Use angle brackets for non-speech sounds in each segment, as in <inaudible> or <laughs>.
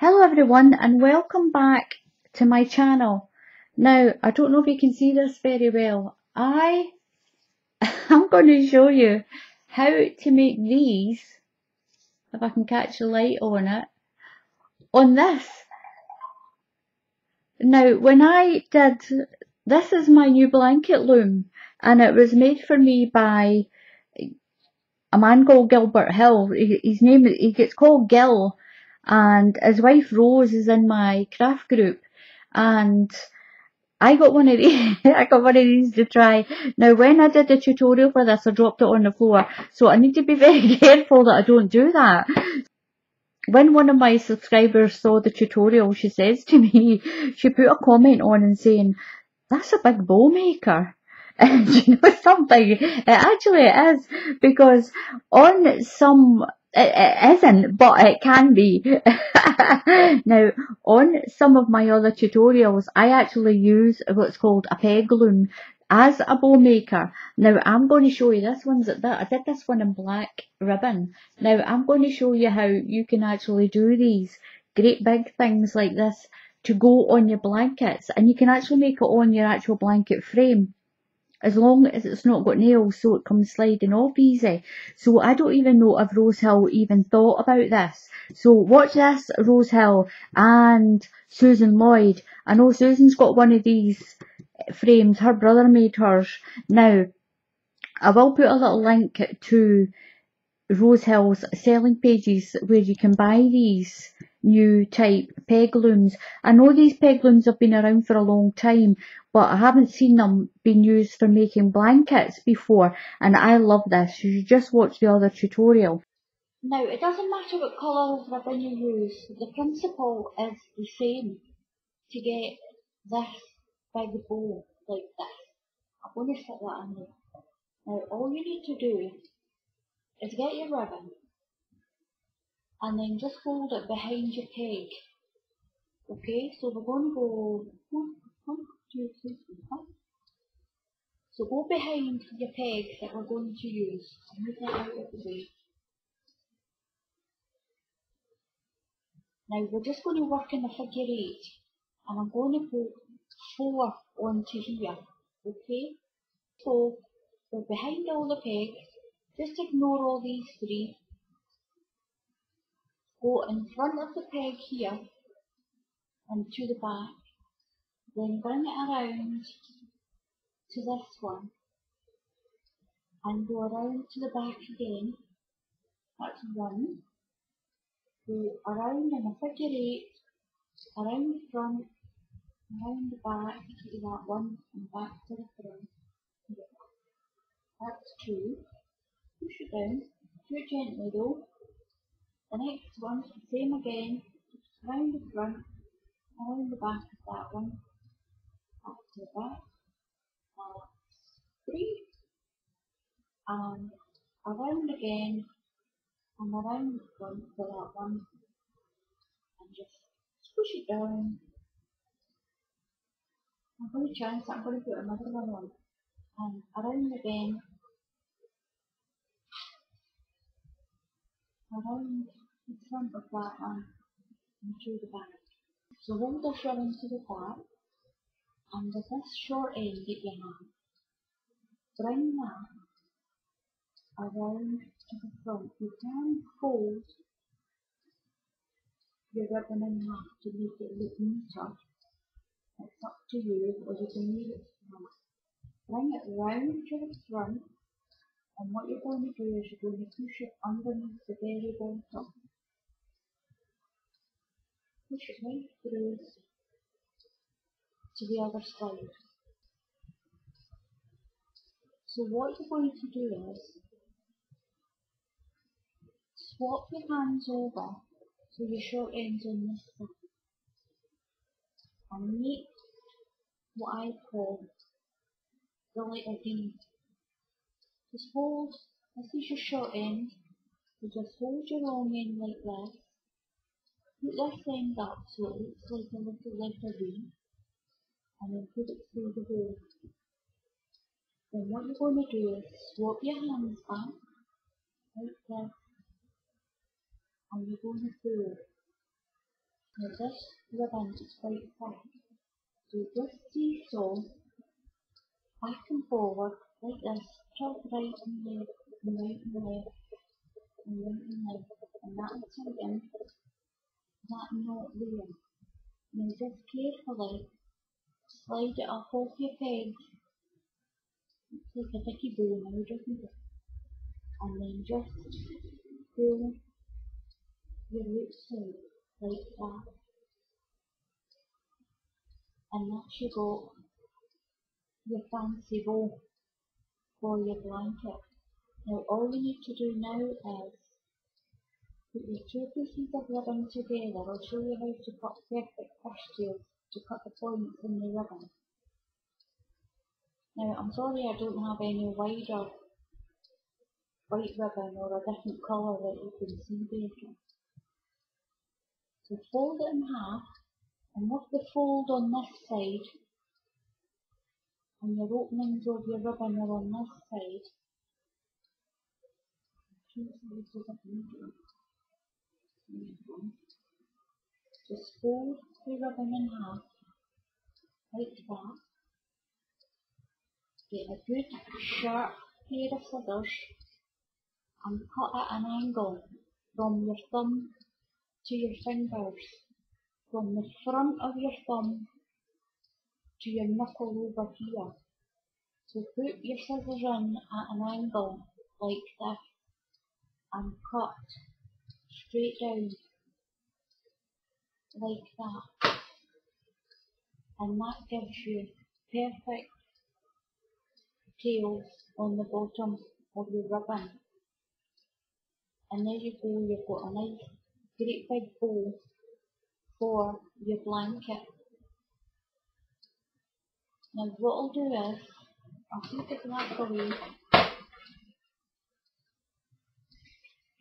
Hello everyone and welcome back to my channel. Now, I don't know if you can see this very well. I am going to show you how to make these, if I can catch the light on it, on this. Now, when I did, this is my new blanket loom and it was made for me by a man called Gilbert Hill. His name, he gets called Gil and his wife Rose is in my craft group and I got one of these, <laughs> I got one of these to try. Now when I did the tutorial for this I dropped it on the floor so I need to be <laughs> very careful that I don't do that. When one of my subscribers saw the tutorial she says to me, <laughs> she put a comment on and saying, that's a big bow maker. And you know something, it actually is because on some Eh, eh, isn't, but it can be. <laughs> now, on some of my other tutorials, I actually use what's called a peg loom as a bow maker. Now, I'm going to show you this one's that I did this one in black ribbon. Now, I'm going to show you how you can actually do these great big things like this to go on your blankets, and you can actually make it on your actual blanket frame as long as it's not got nails so it comes sliding off easy. So I don't even know if Rose Hill even thought about this. So watch this, Rose Hill and Susan Lloyd. I know Susan's got one of these frames, her brother made hers. Now, I will put a little link to Rose Hill's selling pages where you can buy these new type peg looms. I know these peg looms have been around for a long time, but I haven't seen them being used for making blankets before, and I love this. You should just watch the other tutorial. Now, it doesn't matter what colour of ribbon you use, the principle is the same to get this big bow like this. I'm going to set that in there. Now, all you need to do is get your ribbon and then just hold it behind your peg. Okay, so we're going to go one, two, three, four. So go behind your peg that we're going to use. Move that out of the way. Now we're just going to work in a figure eight and I'm going to put four onto here. Okay? So we're behind all the pegs. Just ignore all these three go in front of the peg here and to the back, then bring it around to this one and go around to the back again, that's one, go around in a figure eight, around the front, around the back to that one and back to the front. That's two. Push it down, do it gently though, the next one, same again, round the front, around the back of that one, up to the back, that's three, and around again, and around the front for that one, and just push it down. I'm going to chance I'm going to put another one on, and around again, around the front of that one and through the back. So hold this running to the back and the short end that you have, bring that around to the front. You can fold your ribbon in half to make it look neater. It's up to you, or you can leave it flat. Bring it round to the front and what you're going to do is you're going to push it underneath the very bottom. Push it right through to the other side. So what you're going to do is swap your hands over so your short end's on this side and make what I call the little D just hold, this is your short end, you just hold your arm in like this, put this end up so it looks like a little letter V, and then put it through the hole. Then what you're going to do is swap your hands back, like this, and you're going to fold. Now this ribbon is quite thick. So just seesaw back and forward like this, tilt right and left, and right and left, and right and left, and that'll tighten that knot there. Now just carefully slide it up off your peg. Like a dicky bow now, doesn't it? And then just pull your loops out like that. And that's your got your fancy bow for your blanket. Now all you need to do now is put your two pieces of ribbon together. I'll show you how to cut perfect fishtails to cut the points in the ribbon. Now I'm sorry I don't have any wider white ribbon or a different colour that you can see better. So fold it in half and with the fold on this side and your openings of your ribbon are on this side. Just fold the ribbon in half, like that. Get a good sharp pair of scissors and cut at an angle from your thumb to your fingers, from the front of your thumb to your knuckle over here. So put your scissors in at an angle like this and cut straight down like that. And that gives you perfect tails on the bottom of your ribbon. And there you go, you've got a nice great big bow for your blanket. Now what I'll do is, I'll keep it that away.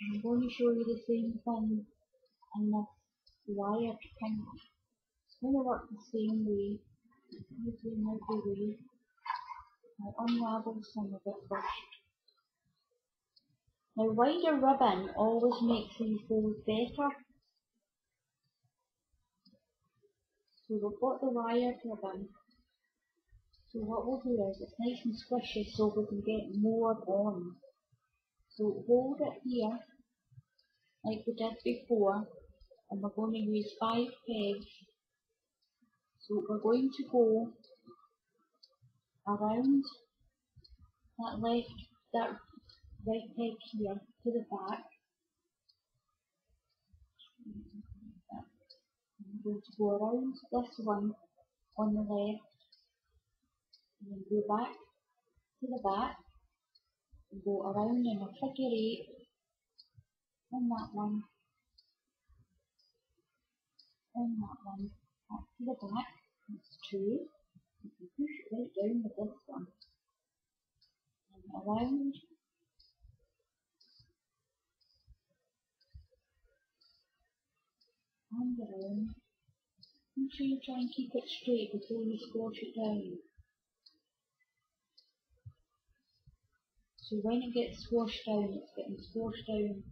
I'm going to show you the same thing in this wired pink. It's going to work the same way. Using every way. I'll unravel some of it first. Now wider ribbon always makes these bows better. So we've got the wired ribbon. So what we'll do is it's nice and squishy so we can get more on. So hold it here like we did before and we're going to use five pegs. So we're going to go around that left, that right peg here to the back. I'm going to go around this one on the left go back to the back. Go around in a figure eight. On that one. On that one. Back to the back. That's two. You can push it right down with this one. And around. And around. Make sure you try and keep it straight before you squash it down So when it gets squashed down, it's getting squashed down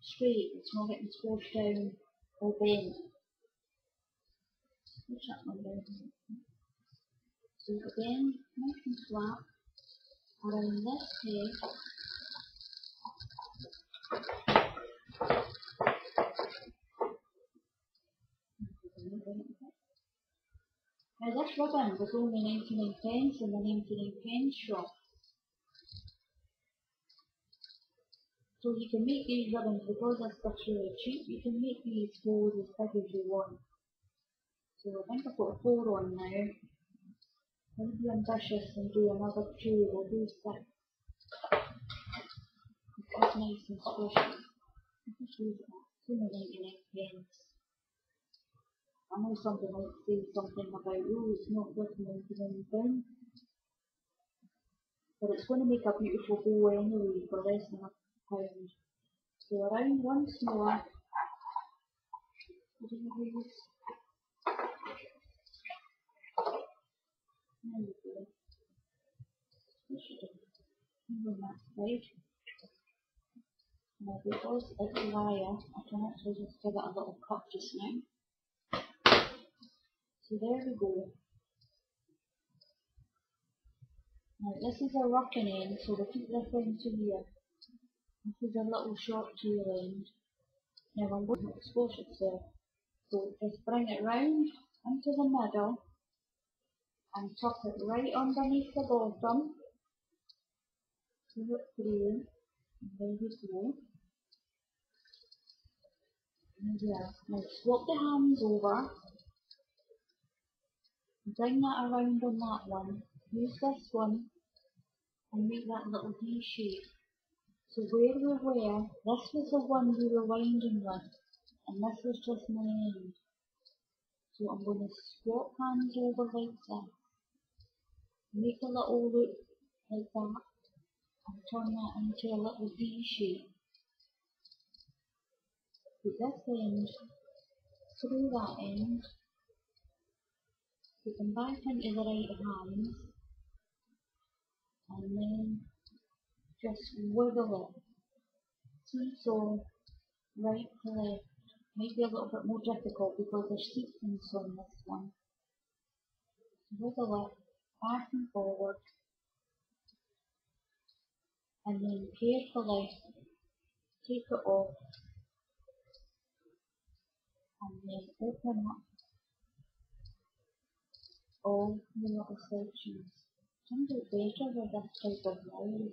straight, it's not getting squashed down or bent. Push that one down. So again, nice and flat around this peg. Now this ribbon was only 99 pence in the 99 pence shop. So you can make these ribbons, because this stuff's really cheap, you can make these bows as big as you want. So I think I've got four on now. I'll be ambitious and do another two, we'll do six. It's nice and squishy. Just use it. It's only 99 pence. I know something might say something about, oh, it's not worth 99 pence. But it's going to make a beautiful bow anyway for less than a pound. So around once more. There you go. Push it on that side. Now because it's wire, I can actually just give it a little cut just now. So there we go. Now this is a rocking end, so we'll keep this end to here. This is a little short tail end. Now I'm going to expose itself. So just bring it round into the middle and tuck it right underneath the bottom. Pull it through. There we go. And yeah, now swap the hands over. Bring that around on that one. Use this one and make that little D shape. So where we were, this was the one we were winding with, and this was just my end. So I'm going to swap hands over like this, make a little loop like that, and turn that into a little V shape. Put this end through that end, put them back into the right hands, and then just wiggle it. So right to left. Might be a little bit more difficult because there's sequence on this one. Wiggle it back and forward. And then carefully take it off. And then open up all the. Some do better with this type of wire.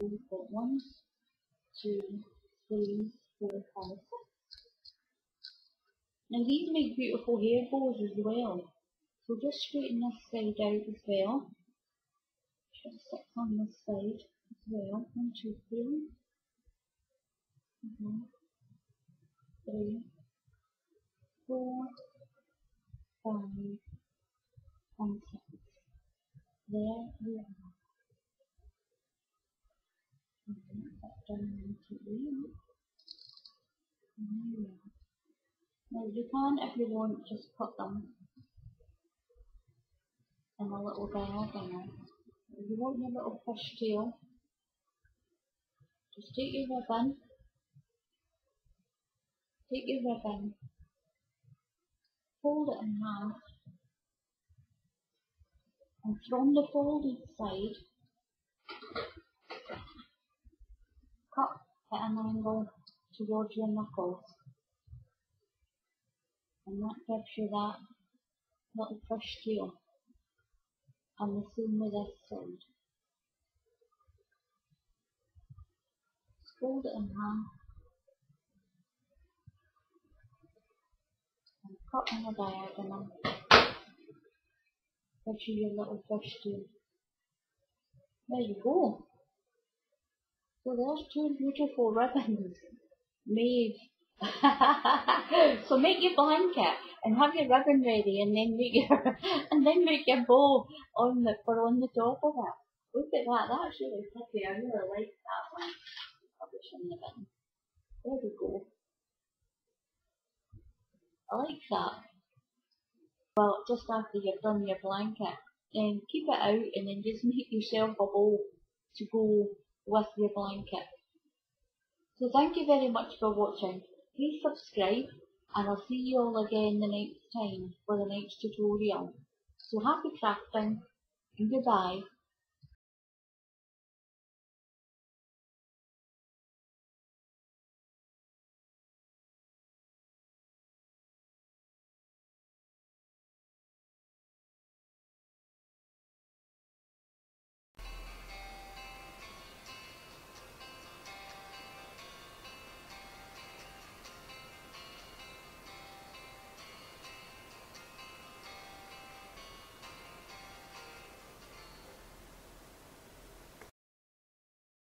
We've got one, two, three, four, five, six. Now these make beautiful hair bows as well. So just straighten this side out as well. Just six on this side as well. One, two, three. Mm-hmm. Three, four, five, and six. There we are. Now you can, if you want, just put them in a little diagonal. If you want your little fish tail, just take your ribbon, take your ribbon, fold it in half, and from the folded side, cut at an angle towards your knuckles. And that gives you that little fish tail. And the same with this side. Fold it in half. And cut in a diagonal. You your little fish tail. There you go. So there's two beautiful ribbons made. <laughs> so make your blanket and have your ribbon ready and then make your <laughs> and then make your bow on the for on the top of it. Look at that, that's really pretty. I really like that one. Publish in the bin. There we go. I like that. Well, just after you've done your blanket, then keep it out and then just <laughs> make yourself a bow to go with your blanket. So thank you very much for watching. Please subscribe and I'll see you all again the next time for the next tutorial. So happy crafting and goodbye.